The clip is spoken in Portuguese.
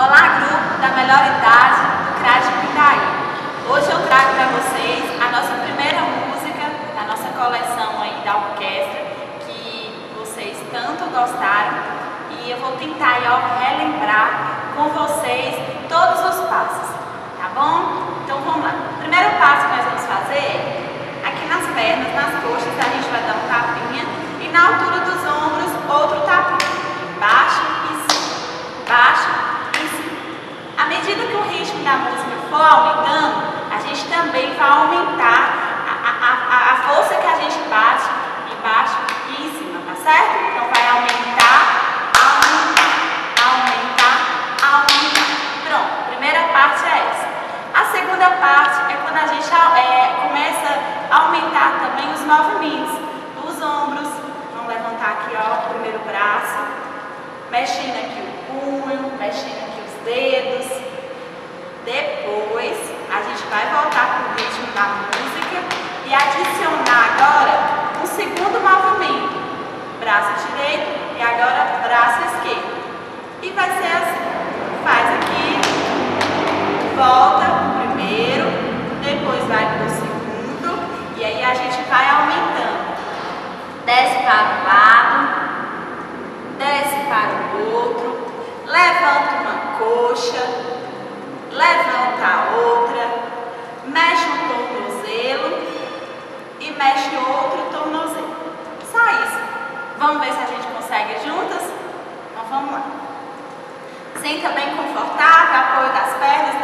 Olá, grupo da melhor idade do CRAS de Pindaí. Hoje eu trago para vocês a nossa primeira música da nossa coleção aí da orquestra, que vocês tanto gostaram. E eu vou tentar aí, ó, relembrar com vocês todos os passos, tá bom? Então vamos lá. O primeiro passo que nós vamos fazer, aqui nas pernas, nas coxas, a gente vai dar um tapinha. E na altura dos ombros, outro tapinha. Baixo e cima. Baixo à medida que o ritmo da música for aumentando, a gente também vai aumentar a, a, a força que a gente bate embaixo e em cima, tá certo? Então vai aumentar, aumentar, aumentar, aumentar. Pronto, primeira parte é essa. A segunda parte é quando a gente é, começa a aumentar movimentos dos ombros. Vamos levantar aqui ó, o primeiro braço, mexendo aqui o punho, mexendo aqui os dedos. Depois, a gente vai voltar para o ritmo da música e adicionar agora um segundo movimento. Braço direito e agora braço esquerdo. E vai ser assim. Faz aqui, volta primeiro, depois vai para o segundo e aí a gente vai aumentando. Desce para um lado, desce para o outro, levanta uma coxa, levanta a outra, mexe um tornozelo e mexe outro tornozelo. Só isso. Vamos ver se a gente consegue juntas? Então vamos lá. Senta bem confortável, apoio das pernas,